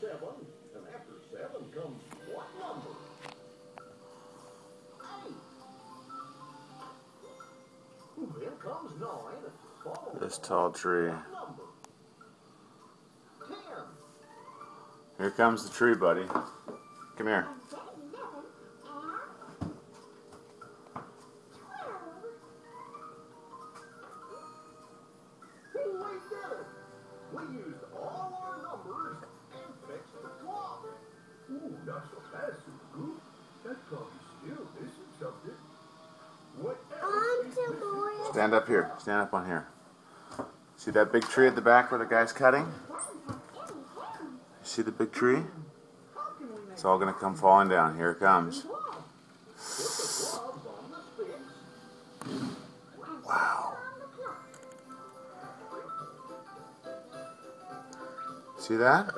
seven, and after seven comes what number? Eight. Then comes nine, This tall tree. Here comes the tree, buddy. Come here. And is something. Stand up here. Stand up on here. See that big tree at the back where the guy's cutting? See the big tree? It's all gonna come falling down. Here it comes. Wow. See that?